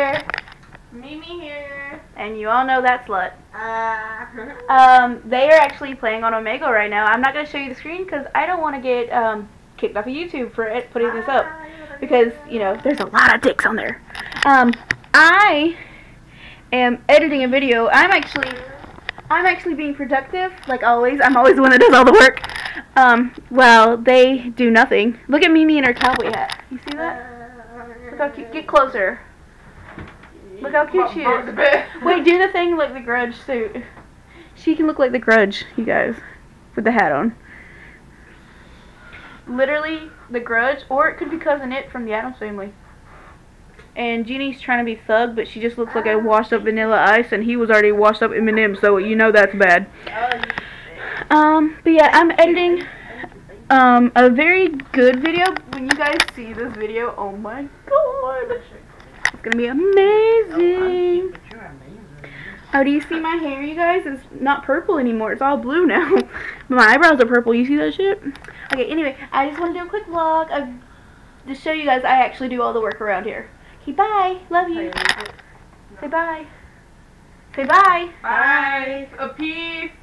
here, MeMe here. and you all know that slut. Uh, Um, they are actually playing on Omegle right now. I'm not going to show you the screen because I don't want to get um, kicked off of YouTube for it, putting this up. Because, you know, there's a lot of dicks on there. Um, I am editing a video. I'm actually, I'm actually being productive, like always. I'm always the one that does all the work. Um, while they do nothing. Look at MeMe in her cowboy hat. You see that? Look how cute. Get closer. Look how cute she is. Wait, do the thing like the Grudge suit. She can look like the Grudge, you guys, with the hat on. Literally the Grudge, or it could be cousin It from the Addams Family. And Jeannie's trying to be thug, but she just looks like a washed up Vanilla Ice, and he was already washed up Eminem, so you know that's bad. Um, but yeah, I'm editing um a very good video. When you guys see this video, oh my god, it's gonna be amazing. Oh, do you see my hair, you guys? It's not purple anymore. It's all blue now. my eyebrows are purple. You see that shit? Okay, anyway, I just want to do a quick vlog of to show you guys I actually do all the work around here. Okay, bye. Love you. Say bye. Say bye. Bye. A peace. You scared me.